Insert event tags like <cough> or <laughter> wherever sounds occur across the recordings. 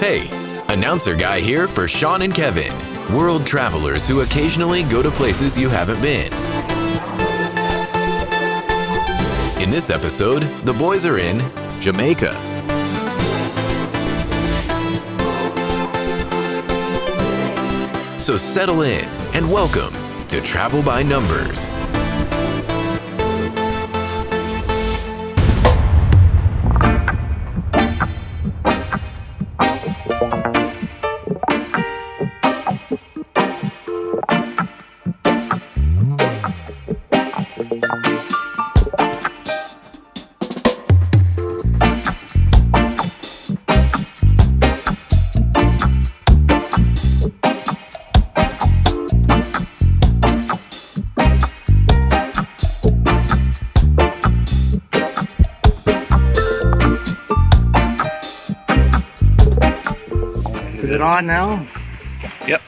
Hey, announcer guy here for Sean and Kevin, world travelers who occasionally go to places you haven't been. In this episode, the boys are in Jamaica. So settle in and welcome to Travel by Numbers. On now? Yep.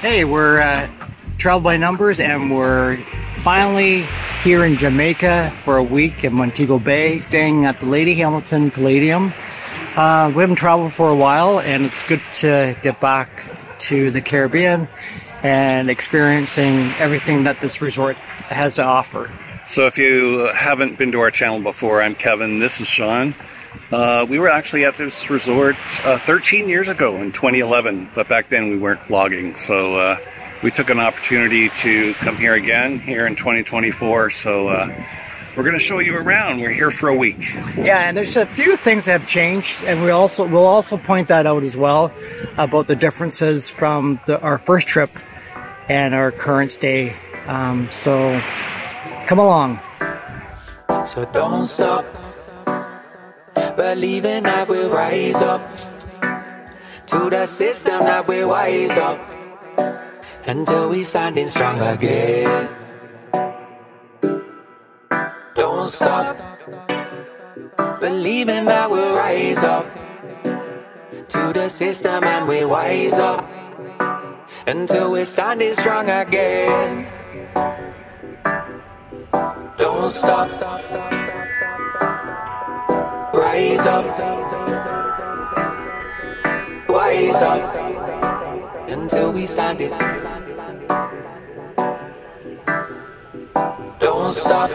Hey, we're uh, Travel by Numbers and we're finally here in Jamaica for a week in Montego Bay, staying at the Lady Hamilton Palladium. Uh, we haven't traveled for a while and it's good to get back to the Caribbean and experiencing everything that this resort has to offer. So if you haven't been to our channel before, I'm Kevin. This is Sean. Uh, we were actually at this resort uh, 13 years ago in 2011, but back then we weren't vlogging. So uh, we took an opportunity to come here again here in 2024. So uh, we're going to show you around. We're here for a week. Yeah, and there's a few things that have changed, and we also we'll also point that out as well about the differences from the, our first trip and our current stay. Um, so come along. So don't stop believing that we'll rise up to the system that we wise up until we standing strong again. Don't stop believing that we'll rise up to the system and we wise up until we standing strong again. Don't stop rise up, rise up until we stand it. Don't stop.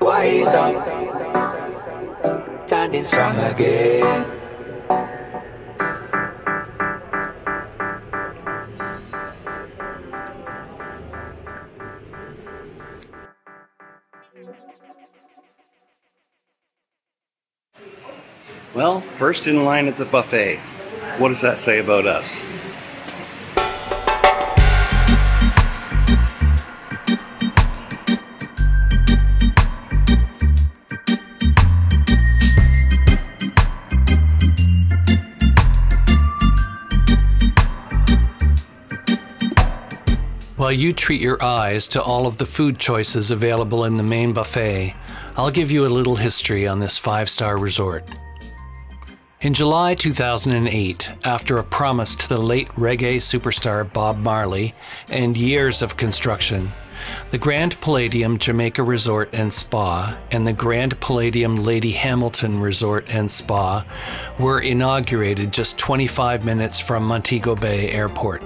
Rise up, standing strong again. Well, first in line at the buffet. What does that say about us? While you treat your eyes to all of the food choices available in the main buffet, I'll give you a little history on this five star resort. In July 2008, after a promise to the late reggae superstar Bob Marley and years of construction, the Grand Palladium Jamaica Resort and Spa and the Grand Palladium Lady Hamilton Resort and Spa were inaugurated just 25 minutes from Montego Bay Airport.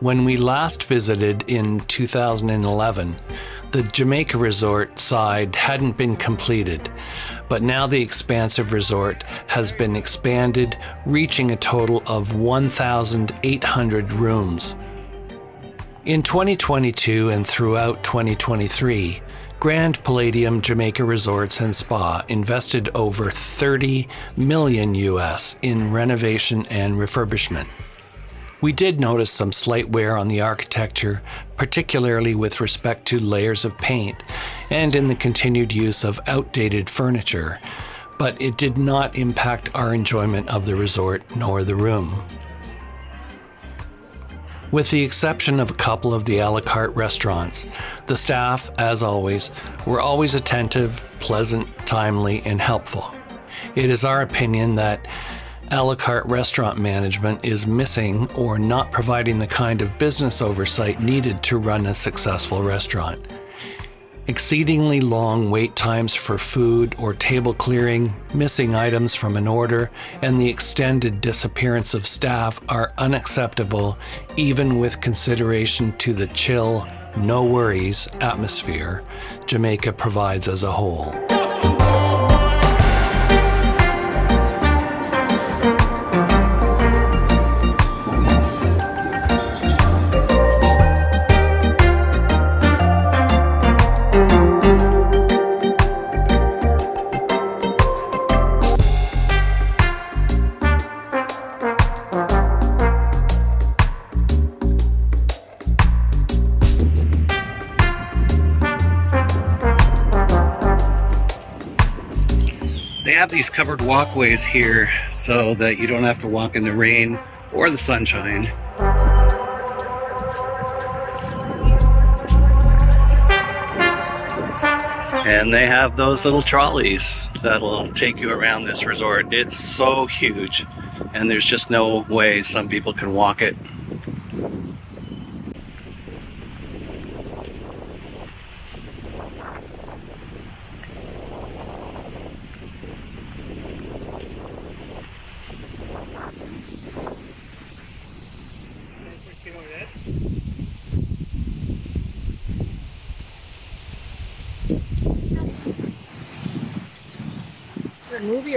When we last visited in 2011, the Jamaica Resort side hadn't been completed, but now the expansive resort has been expanded, reaching a total of 1,800 rooms. In 2022 and throughout 2023, Grand Palladium Jamaica Resorts and Spa invested over 30 million US in renovation and refurbishment. We did notice some slight wear on the architecture, particularly with respect to layers of paint and in the continued use of outdated furniture, but it did not impact our enjoyment of the resort nor the room. With the exception of a couple of the a la carte restaurants, the staff, as always, were always attentive, pleasant, timely, and helpful. It is our opinion that a la carte restaurant management is missing or not providing the kind of business oversight needed to run a successful restaurant. Exceedingly long wait times for food or table clearing, missing items from an order, and the extended disappearance of staff are unacceptable, even with consideration to the chill, no worries atmosphere Jamaica provides as a whole. Covered walkways here so that you don't have to walk in the rain or the sunshine. And they have those little trolleys that'll take you around this resort. It's so huge, and there's just no way some people can walk it.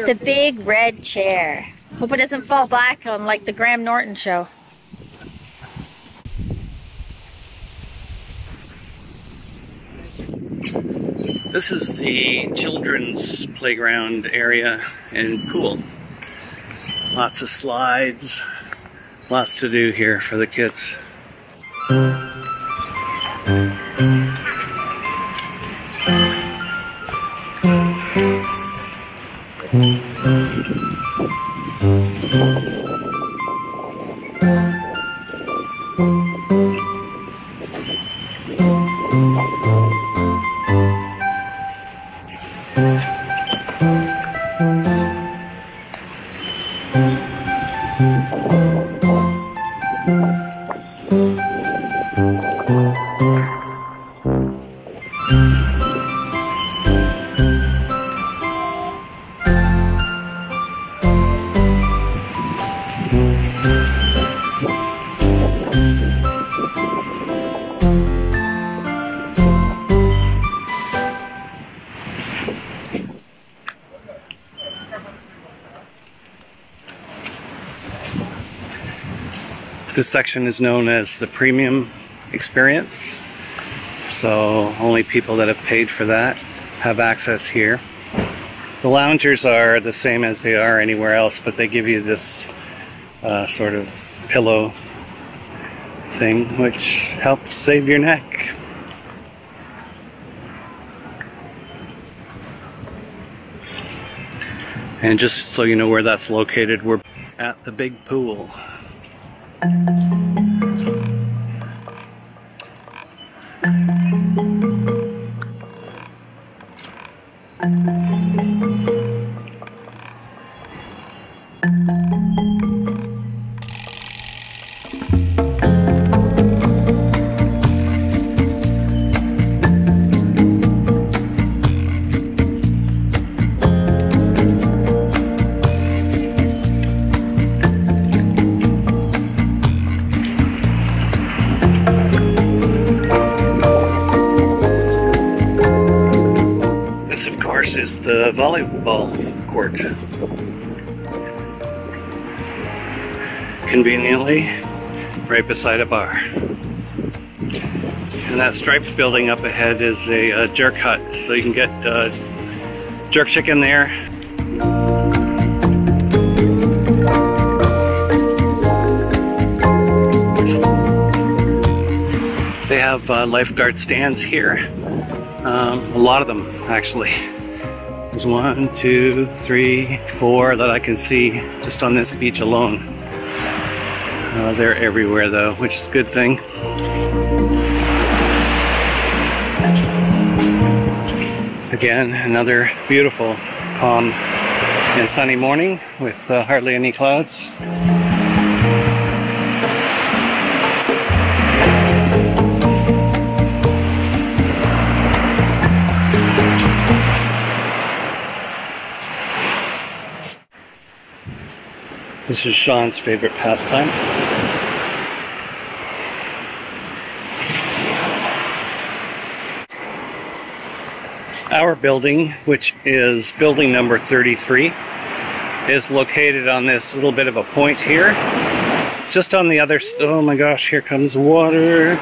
The big red chair. Hope it doesn't fall back on like the Graham Norton show. This is the children's playground area and pool. Lots of slides, lots to do here for the kids. This section is known as the premium experience. So only people that have paid for that have access here. The loungers are the same as they are anywhere else, but they give you this uh, sort of pillow thing, which helps save your neck. And just so you know where that's located, we're at the big pool. Is the volleyball court. Conveniently, right beside a bar. And that striped building up ahead is a, uh jerk hut, so you can get uh, jerk chicken there. They have uh, lifeguard stands here. Um, a lot of them, actually. There's one, two, three, four that I can see just on this beach alone. Uh, they're everywhere though, which is a good thing. Again, another beautiful, calm and sunny morning with uh, hardly any clouds. This is Sean's favorite pastime. Our building, which is building number 33, is located on this little bit of a point here. Just on the other, oh my gosh, here comes water.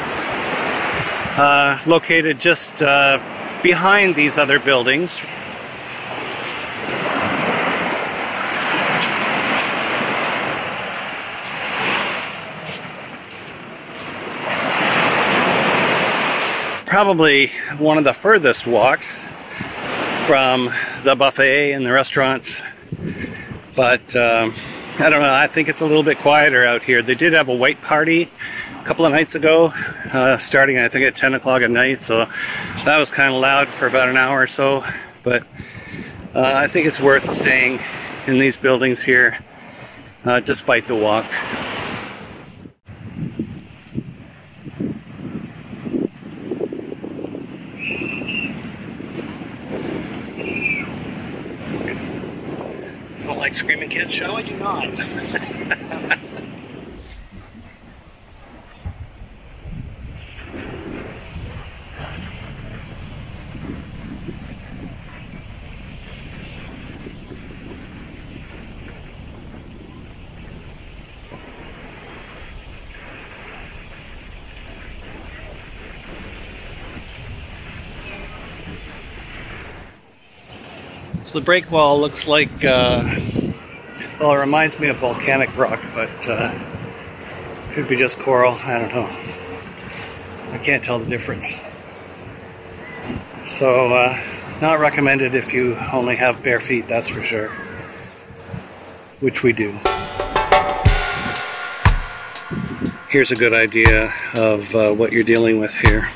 Uh, located just uh, behind these other buildings. Probably one of the furthest walks from the buffet and the restaurants. But um, I don't know, I think it's a little bit quieter out here. They did have a white party a couple of nights ago, uh, starting I think at 10 o'clock at night, so that was kind of loud for about an hour or so. But uh, I think it's worth staying in these buildings here, uh, despite the walk. Like Screaming Kids show? I do not. So the break wall looks like, uh, well, it reminds me of volcanic rock, but uh, could be just coral. I don't know. I can't tell the difference. So, uh, not recommended if you only have bare feet, that's for sure. Which we do. Here's a good idea of uh, what you're dealing with here.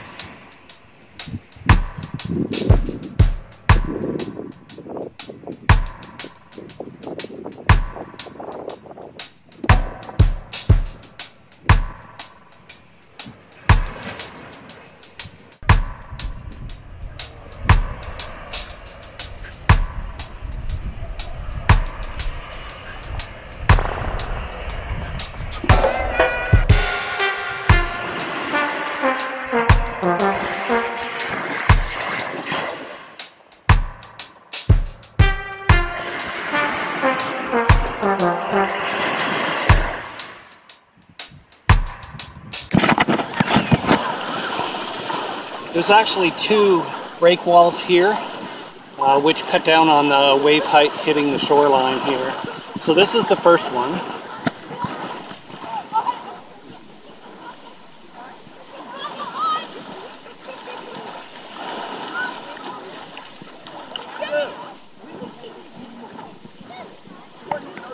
There's actually two break walls here, uh, which cut down on the wave height hitting the shoreline here. So this is the first one.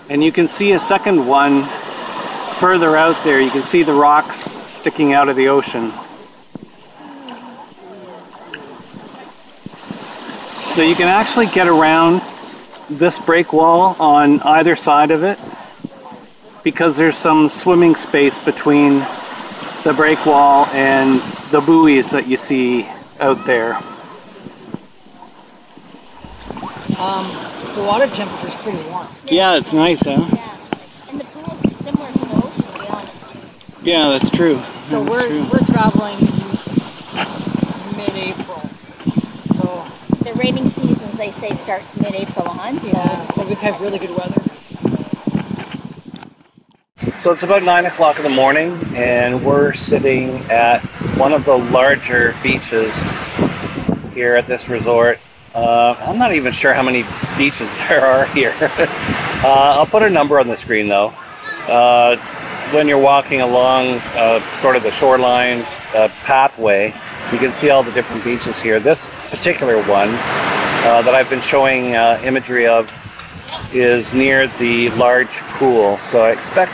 And you can see a second one further out there. You can see the rocks sticking out of the ocean. So you can actually get around this break wall on either side of it because there's some swimming space between the break wall and the buoys that you see out there. Um, the water temperature is pretty warm. Yeah, it's nice, huh? Yeah. And the pools are similar to the ocean, to be honest. Yeah, that's true. So That's we're true. we're traveling mid-April. So The rainy season, they say, starts mid-April on, so yeah, so we've had really good weather. So it's about nine o'clock in the morning, and we're sitting at one of the larger beaches here at this resort. Uh, I'm not even sure how many beaches <laughs> there are here. <laughs> uh, I'll put a number on the screen though. Uh, when you're walking along uh, sort of the shoreline uh, pathway, you can see all the different beaches here. This particular one uh, that I've been showing uh, imagery of is near the large pool. So I expect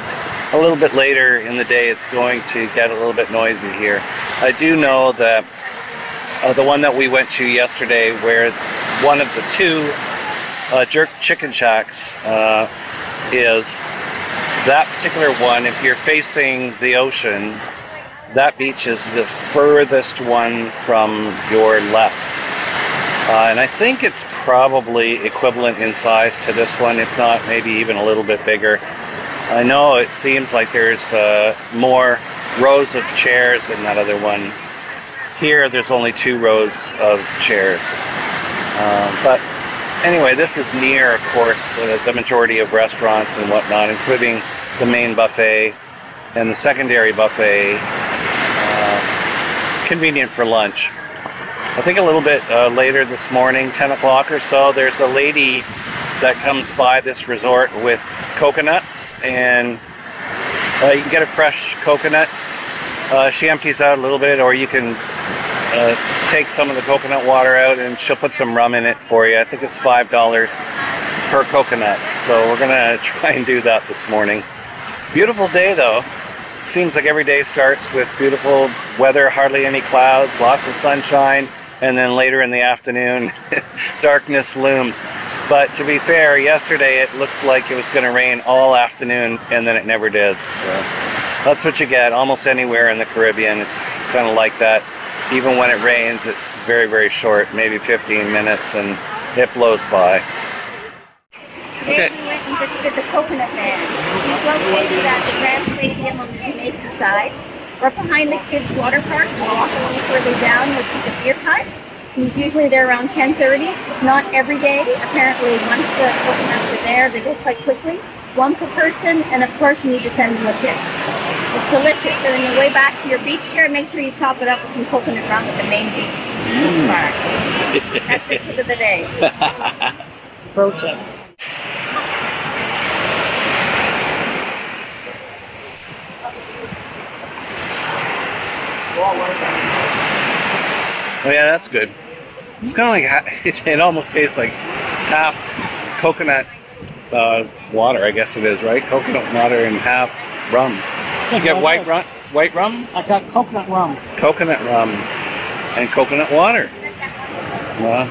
a little bit later in the day it's going to get a little bit noisy here. I do know that uh, the one that we went to yesterday, where one of the two uh, jerk chicken shacks uh, is, that particular one, if you're facing the ocean, that beach is the furthest one from your left. Uh, and I think it's probably equivalent in size to this one, if not maybe even a little bit bigger. I know it seems like there's uh, more rows of chairs than that other one. Here, there's only two rows of chairs. Um, but anyway, this is near, of course, uh, the majority of restaurants and whatnot, including the main buffet and the secondary buffet. Convenient for lunch. I think a little bit uh, later this morning, 10 o'clock or so, there's a lady that comes by this resort with coconuts and uh, you can get a fresh coconut. Uh, she empties out a little bit or you can uh, take some of the coconut water out and she'll put some rum in it for you. I think it's $5 per coconut. So we're gonna <laughs> try and do that this morning. Beautiful day though. Seems like every day starts with beautiful weather, hardly any clouds, lots of sunshine, and then later in the afternoon, <laughs> darkness looms. But to be fair, yesterday it looked like it was going to rain all afternoon, and then it never did. So that's what you get almost anywhere in the Caribbean. It's kind of like that. Even when it rains, it's very, very short, maybe 15 minutes, and it blows by. Today we went and visited the Coconut Man. He's located at the Grand Palladium on the Jamaican side. Right behind the kids' water park, you walk a little further down, you'll see the beer time. He's usually there around 10.30, not every day. Apparently, once the coconuts are there, they go quite quickly. One per person, and of course, you need to send them a tip. It's delicious. And on your way back to your beach chair, make sure you top it up with some coconut rum at the main beach. Mm. That's the tip of the day. <laughs> Pro tip. Oh yeah, that's good. It's kind of like <laughs> it, almost tastes like half coconut uh, water, I guess it is, right? Coconut water and half rum. Did you get white rum? White rum, I got coconut rum. coconut rum, and coconut water. Well,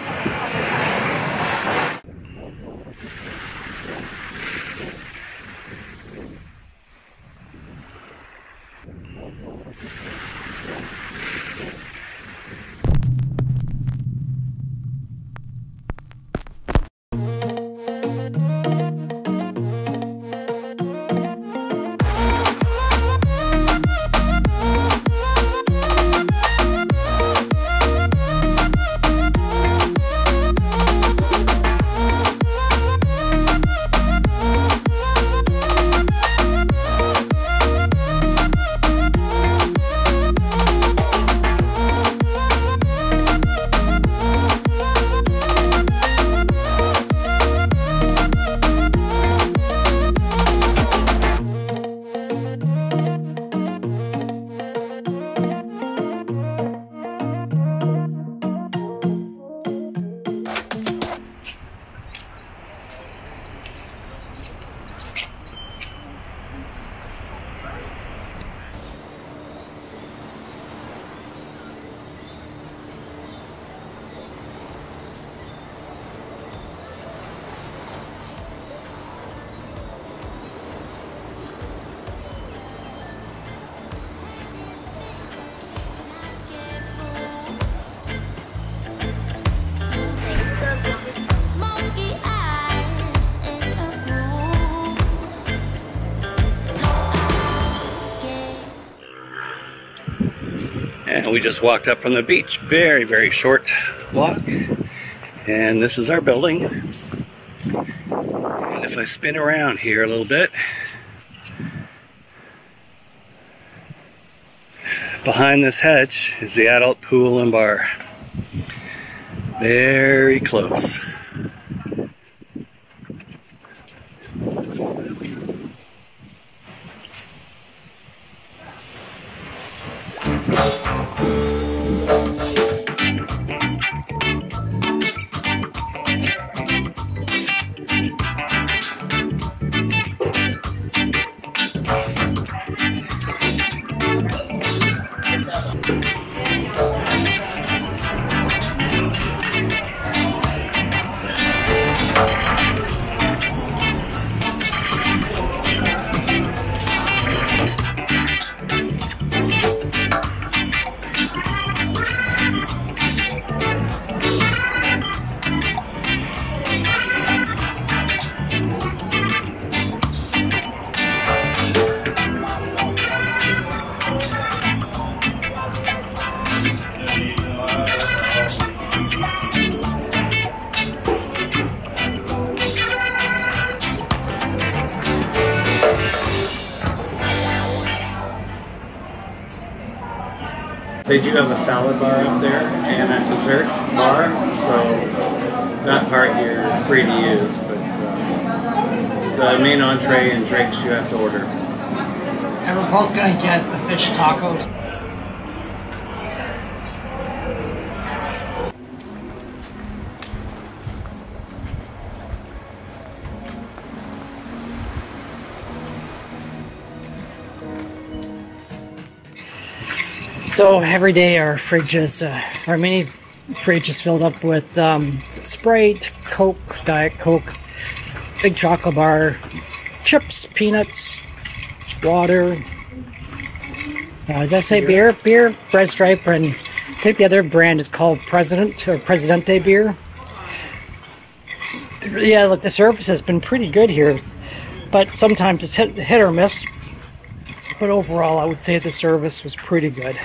we just walked up from the beach. Very, very short walk. And this is our building. And if I spin around here a little bit, behind this hedge is the adult pool and bar. Very close. They do have a salad bar up there and a dessert bar, so that part you're free to use. But uh, the main entree and drinks you have to order. And we're both gonna get the fish tacos. So every day our fridge is, uh, our mini fridge is filled up with um, Sprite, Coke, Diet Coke, big chocolate bar, chips, peanuts, water. Uh, did I say beer? Beer, Red Stripe, and I think the other brand is called President or Presidente beer. Yeah, look, the service has been pretty good here, but sometimes it's hit, hit or miss. But overall, I would say the service was pretty good.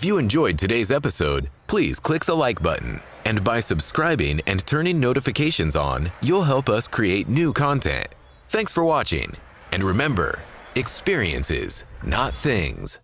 If you enjoyed today's episode, please click the like button. And by subscribing and turning notifications on, you'll help us create new content. Thanks for watching. And remember, experiences, not things.